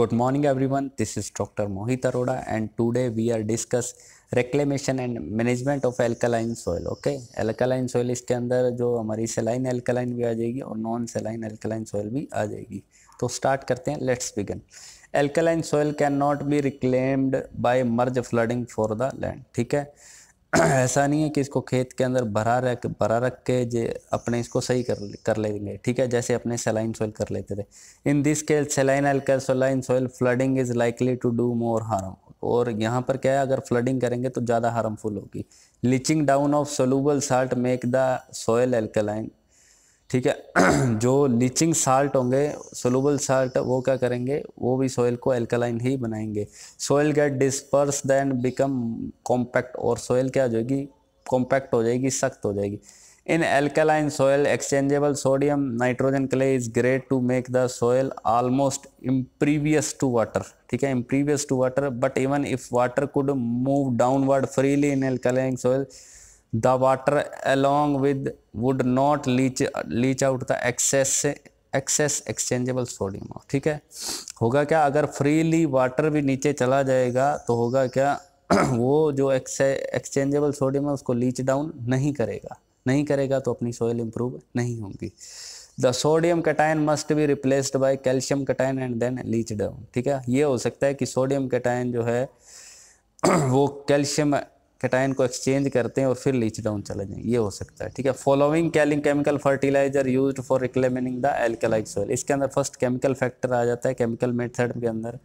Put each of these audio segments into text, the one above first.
Good morning everyone this is doctor Mohit Arora and today we are discuss reclamation and management of alkaline soil okay alkaline soil इसके अंदर जो हमारी सेलाइन alkaline भी आ जाएगी और non सेलाइन alkaline soil भी आ जाएगी। तो स्टार्ट करते हैं। Let's begin alkaline soil can not be reclaimed by mere flooding for the land ठीक है? ऐसा नहीं है कि इसको खेत के अंदर भरा रख भरा रख के जे अपने इसको सही कर कर लेंगे, ठीक है? जैसे अपने सेलाइन सोइल कर लेते थे। In this case saline saline soil flooding is likely to do more harm और यहाँ पर क्या है? अगर फ्लडिंग करेंगे तो ज़्यादा हार्मफुल होगी। Leaching down of soluble salt make the soil alkaline ठीक है? जो लीचिंग साल्ट होंगे सोलूबल साल्ट वो क्या करेंगे? वो भी सोयल को एल्कलाइन ही बनाएँगे। Soil get disperse then become compact और सोयल क्या हो जाएगी? कॉम्पैक्ट हो जाएगी, सख्त हो जाएगी। In alkaline soil exchangeable sodium nitrogen clay is great to make the soil almost impervious to water ठीक है? Impervious to water but even if water could move downward freely in alkaline soil the water along with would not leach leach out the excess excess exchangeable sodium ठीक है? होगा क्या? अगर freely water भी नीचे चला जाएगा तो होगा क्या? वो जो एक्सचेंजेबल सोडियम है, उसको लीच डाउन नहीं करेगा। नहीं करेगा तो अपनी सोयल इंप्रूव नहीं होगी। The sodium cation must be replaced by calcium cation and then leach down ठीक है? ये हो सकता है कि सोडियम कटाइन जो है, वो कैल्शियम कैटाइन को एक्सचेंज करते हैं और फिर लीच डाउन चले जाएँगे ये हो सकता है, ठीक है? Following calling chemical fertiliser use for reclaiming the alkaline soil इसके अंदर फ़र्स्ट केमिकल फैक्टर आ जाता है केमिकल मेथड के अंदर।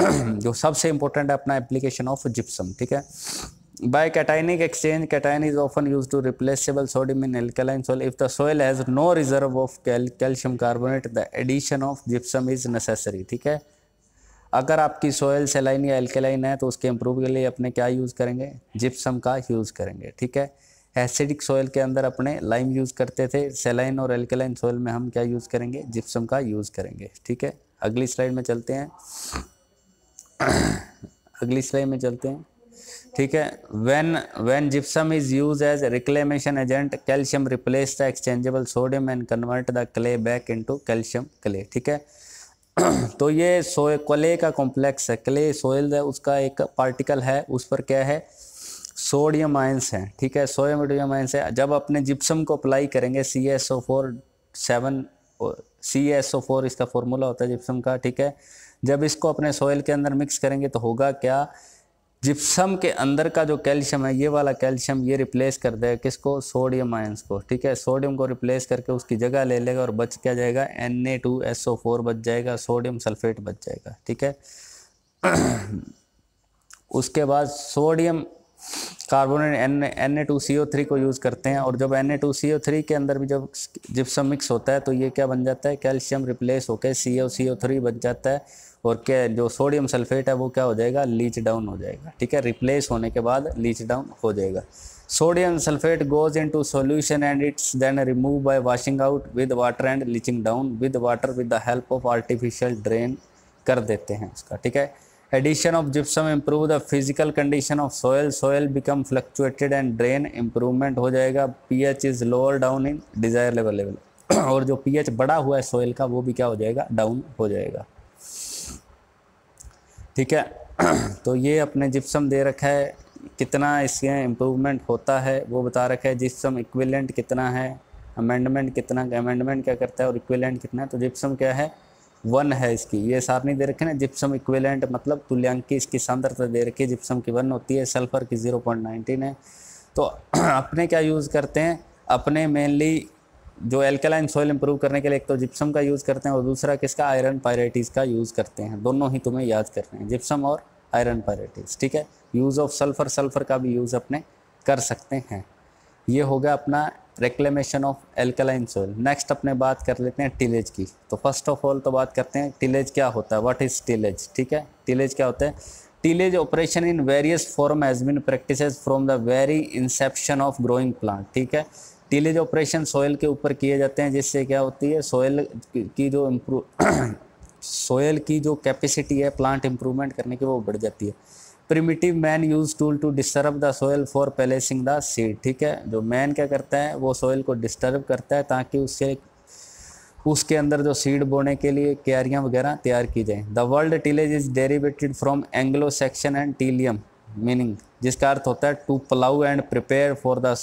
जो सबसे इंपॉर्टेंट है अपना एप्लीकेशन ऑफ़ जिप्सम ठीक है? By cationic exchange cation is often use to replaceable sodium in alkaline soil if the soil has no reserve of calcium carbonate the addition of gypsum is necessary ठीक है? अगर आपकी soil सेलाइन या alkaline है तो उसके इम्प्रूव के लिए अपने क्या यूज़ करेंगे? जिप्सम का यूज़ करेंगे, ठीक है? एसिडिक सोयल के अंदर अपने लाइम यूज़ करते थे सेलाइन और एल्केलाइन सोयल में हम क्या यूज़ करेंगे? जिप्सम का यूज़ करेंगे, ठीक है? अगली स्लाइड में चलते हैं। अगली स्लाइड में चलते हैं, ठीक है? When when gypsum is use as reclamation agent calcium replace the exchangeable sodium and convert the clay back into calcium clay ठीक है? तो ये सोए क्ले का कॉम्प्लेक्स है। क्ले सोयल है, उसका एक पार्टिकल है, उस पर क्या है? सोडियम आयंस है, ठीक है? सोडियम आयंस है। जब अपने जिप्सम को अप्लाई करेंगे C S O four seven C S O four इसका फॉर्मूला होता है जिप्सम का, ठीक है? जब इसको अपने सोयल के अंदर मिक्स करेंगे तो होगा क्या? जिप्सम के अंदर का जो कैल्शियम है, ये वाला कैल्शियम ये रिप्लेस कर देगा किसको? सोडियम आयंस को, ठीक है? सोडियम को रिप्लेस करके उसकी जगह ले लेगा और बच क्या जाएगा? N A two S O four बच जाएगा सोडियम सल्फेट बच जाएगा, ठीक है? उसके बाद sodium carbonate N N A two C O three को यूज़ करते हैं और जब N A two C O three के अंदर भी जब जिप्सम मिक्स होता है तो ये क्या बन जाता है? कैल्शियम रिप्लेस होकर सी ओ सी ओ थ्री बन जाता है और क्या जो सोडियम सल्फेट है वो क्या हो जाएगा? लीच डाउन हो जाएगा। ठीक है? रिप्लेस होने के बाद लीच डाउन हो जाएगा। Sodium sulphate goes into solution and it's then remove by washing out with water and leaching down with water with the help of artificial drain कर देते हैं उसका। ठीक है? Addition of gypsum improve the physical condition of soil soil become fluctuated and drain improvement हो जाएगा. Is lower down in desire level level और जो पीएच बड़ा हुआ है सोयल का, वो भी क्या हो जाएगा? डाउन हो जाएगा. ठीक है? तो ये अपने जिप्सम दे रखा है. कितना इसके इम्प्रूवमेंट होता है, वो बता रखा है. जिप्सम इक्विलेंट कितना है? अमेंडमेंट कितना? अमेंडमेंट क्या करता है और इक्विलेंट कितना है? तो जिप्सम क्या है? वन है इसकी। ये सारनी दे रखे ना जिप्सम इक्विलेंट मतलब तुल्यांकी इसकी सांद्रता दे रखी है। जिप्सम की वन होती है सल्फ़र की ज़ीरो पॉइंट नाइनटीन है। तो अपने क्या यूज़ करते हैं? अपने मेनली जो एल्कलाइन सॉइल इंप्रूव करने के लिए एक तो जिप्सम का यूज़ करते हैं और दूसरा किसका? आयरन पायरेटिस का यूज़ करते हैं। दोनों ही तुम्हें याद करने हैं। जिप्सम और आयरन पायरेटिस ठीक है? यूज़ ऑफ़ सल्फ़र सल्फ़र का भी यूज़ अपने कर सकते हैं। ये हो गया अपना reclamation of alkaline soil next अपने बात कर लेते हैं टिलेज की। तो फ़र्स्ट ऑफ़ ऑल तो बात करते हैं टिलेज क्या होता है? व्हाट इज़ टिलेज ठीक है? टिलेज क्या होता है? Tillage operation in various form has been practice from the very inception of growing plant ठीक है? टीलेज ऑपरेशन सोयल के ऊपर किए जाते हैं जिससे क्या होती है? सोयल की जो इम्प्रूव सोयल की जो कैपेसिटी है प्लांट इम्प्रूवमेंट करने की वो बढ़ जाती है। Primitive man use tool to disturb the soil for placing the seed ठीक है? जो मैन क्या करता है? वो सोयल को डिस्टर्ब करता है ताकि उससे उसके अंदर जो सीड बोने के लिए क्यारियाँ वगैरह तैयार की जाएँ। The world tillage is derivated from Anglo Saxon and tilian meaning जिसका अर्थ होता है to plough and prepare for the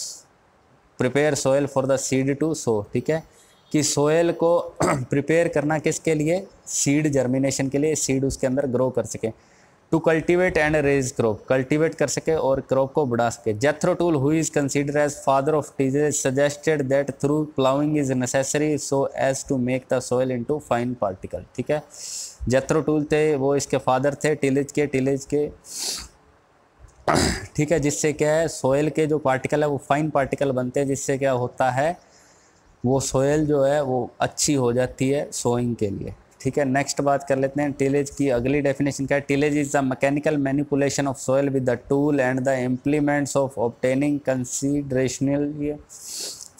prepare soil for the seed to sow ठीक है? कि सोयल को प्रिपेयर करना किसके लिए? सीड जर्मिनेशन के लिए सीड उसके अंदर ग्रो कर सके। To cultivate and raise crop cultivate कर सके और क्रॉप को बढ़ा सके। Jethro Tull who is consider as father of tillage suggested that through ploughing is necessary so as to make the soil into fine particle ठीक है? Jethro tool थे, वो इसके फादर थे टिलेज के टिलेज के। ठीक है? जिससे क्या है? सोयल के जो पार्टिकल है, वो फाइन पार्टिकल बनते हैं, जिससे क्या होता है? वो सोयल जो है, वो अच्छी हो जाती है सोइंग के लिए। ठीक है नेक्स्ट बात कर लेते हैं टिलेज की अगली डेफिनेशन क्या है? Tillage is the mechanical manipulation of soil with the tool and the implements of obtaining considerational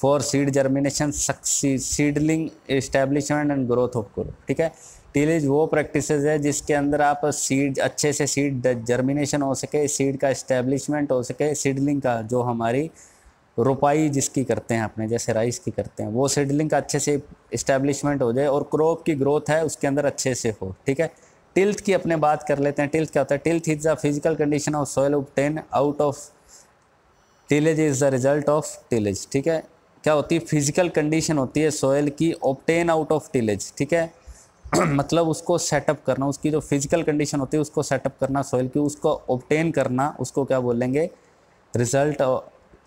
for seed germination seedling establishment and growth of growth ठीक है? टीलेज वो प्रैक्टिस है जिसके अंदर आप सीड अच्छे से सीड जर्मिनेशन हो सके सीड का इस्टेब्लिशमेंट हो सके सीडलिंग का, जो हमारी रोपाई जिसकी करते हैं अपने, जैसे राइस की करते हैं, वो सीडलिंग का अच्छे से इस्टेब्लिशमेंट हो जाए और क्रॉप की ग्रोथ है, उसके अंदर अच्छे से हो, ठीक है? टिल्थ की अपने बात कर लेते हैं टिल्थ क्या होता है? Tilth is the physical condition of soil obtain out of tillage is the result of tillage ठीक है? क्या होती है? फ़िज़िकल कंडीशन होती है सॉयल की ऑप्टेन आउट ऑफ़ टिलेज ठीक है? मतलब उसको सेटअप करना, उसकी जो फ़िज़िकल कंडीशन होती है, उसको सेटअप करना सॉइल की, उसको ऑप्टेन करना, उसको क्या बोलेंगे? रिज़ल्ट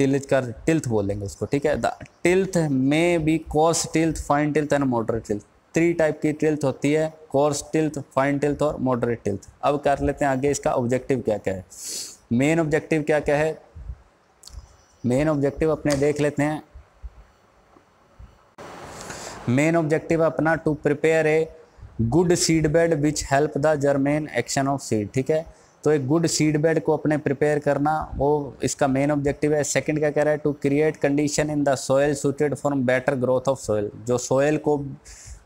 टिल्थ का टिल्थ बोलेंगे उसको, ठीक है? द टिल्थ में because tilth fine tilth and moderate tilth three type की टिल्थ होती है कोर्स टिल्थ फाइन टिल्थ और मॉडरेट टिल्थ अब कर लेते हैं आगे इसका ऑब्जेक्टिव क्या क्या है। मेन ऑब्जेक्टिव क्या क्या है? मेन ऑब्जेक्टिव अपने देख लेते हैं। मेन ऑब्जेक्टिव अपना to prepare a good seed bed which help the germination of seed ठीक है? तो एक गुड सीड बेड को अपने प्रिपेयर करना, वो इसका मेन ऑब्जेक्टिव है। सेकंड क्या कह रहा है? To create condition in the soil suited for better growth of soil जो सोयल को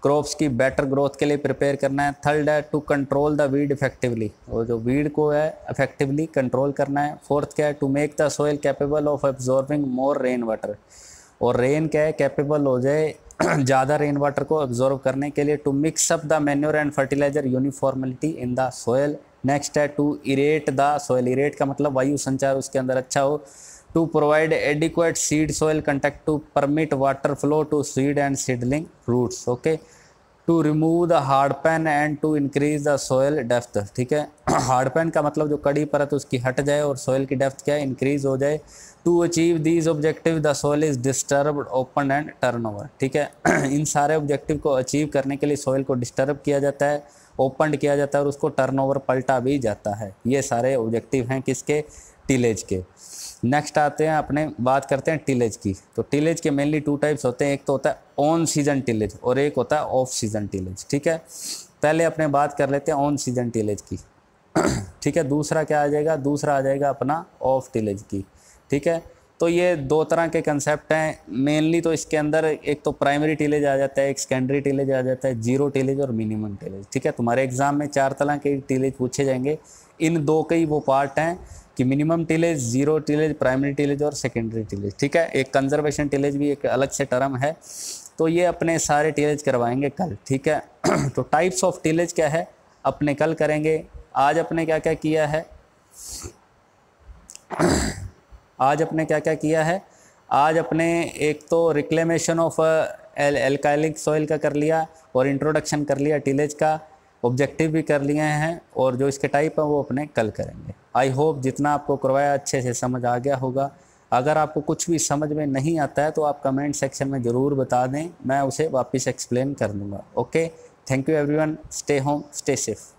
क्रॉप्स की बेटर ग्रोथ के लिए प्रिपेयर करना है। थर्ड है to control the weed effectively और जो वीड को है इफेक्टिवली कंट्रोल करना है। फोर्थ क्या है? To make the soil capable of absorbing more rain water और रेन क्या है? कैपेबल हो जाए, ज़्यादा रेन वाटर को एब्जॉर्व करने के लिए। To mix up the manure and fertiliser uniformity in the soil next है to aerate the soil aerate का मतलब वायु संचार उसके अंदर अच्छा हो। To provide adequate seed soil contact to permit water flow to seed and seedling roots okay to remove the hard pan and to increase the soil depth ठीक है? हार्ड पेन का मतलब जो कड़ी परत उसकी हट जाए और सोयल की डेप्थ क्या है? इंक्रीज हो जाए। To achieve these objective the soil is disturb open and turn ठीक है? इन सारे ऑब्जेक्टिव को अचीव करने के लिए सोयल को डिस्टर्ब किया जाता है। ओपन किया जाता है और उसको टर्न ओवर पलटा भी जाता है। ये सारे ऑब्जेक्टिव हैं किसके? टीलेज के। नेक्स्ट आते हैं, अपने बात करते हैं टीलेज की। तो टिलेज के मेनली टू टाइप्स होते हैं। एक तो होता है ऑन सीज़न टिलेज और एक होता है ऑफ़ सीज़न टीलेज ठीक है? पहले अपने बात कर लेते हैं ऑन सीज़न टीलेज की। ठीक है, दूसरा क्या आ जाएगा? दूसरा आ जाएगा अपना ऑफ़ टीलेज की। ठीक है? तो ये दो तरह के कंसेप्ट हैं। मेनली तो इसके अंदर एक तो प्राइमरी टीलेज आ जाता है, एक सेकेंडरी टीलेज आ जाता है ज़ीरो टीलेज और मिनिमम टीलेज ठीक है? तुम्हारे एग्ज़ाम में चार तरह के टीलेज पूछे जाएँगे। इन दो के ही वो पार्ट हैं कि minimum tillage zero tillage primary tillage और सेकेंडरी टीलेज ठीक है? एक कंजर्वेशन टीलेज भी एक अलग से टर्म है। तो ये अपने सारे टीलेज करवाएँगे कल। ठीक है? तो टाइप्स ऑफ़ टीलेज क्या है? अपने कल करेंगे। आज अपने क्या क्या किया है? आज अपने क्या क्या किया है? आज अपने एक तो reclamation of L alkalic soil का कर लिया और इंट्रोडक्शन कर लिया टिलेज का ऑब्जेक्टिव भी कर लिए हैं और जो इसके टाइप हैं वो अपने कल करेंगे। आई होप जितना आपको करवाया अच्छे से समझ आ गया होगा। अगर आपको कुछ भी समझ में नहीं आता है तो आप कमेंट सेक्शन में ज़रूर बता दें, मैं उसे वापस एक्सप्लेन कर दूँगा। Okay thank you everyone stay home stay safe